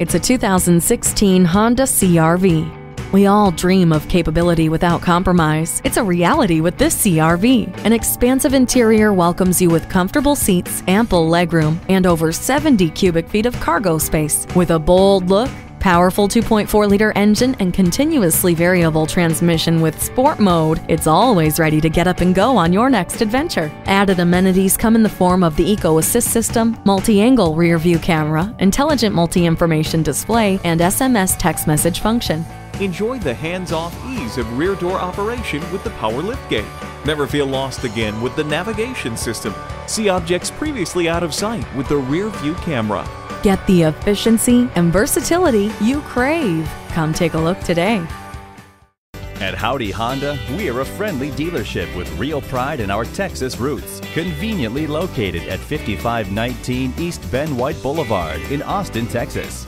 It's a 2016 Honda CRV. We all dream of capability without compromise. It's a reality with this CRV. An expansive interior welcomes you with comfortable seats, ample legroom, and over 70 cubic feet of cargo space. With a bold look, powerful 2.4 liter engine, and continuously variable transmission with sport mode, it's always ready to get up and go on your next adventure. Added amenities come in the form of the Eco Assist system, multi angle rear view camera, intelligent multi information display, and SMS text message function. Enjoy the hands-off ease of rear door operation with the power liftgate. Never feel lost again with the navigation system. See objects previously out of sight with the rear view camera. Get the efficiency and versatility you crave. Come take a look today. At Howdy Honda, we are a friendly dealership with real pride in our Texas roots. Conveniently located at 5519 East Ben White Boulevard in Austin, Texas.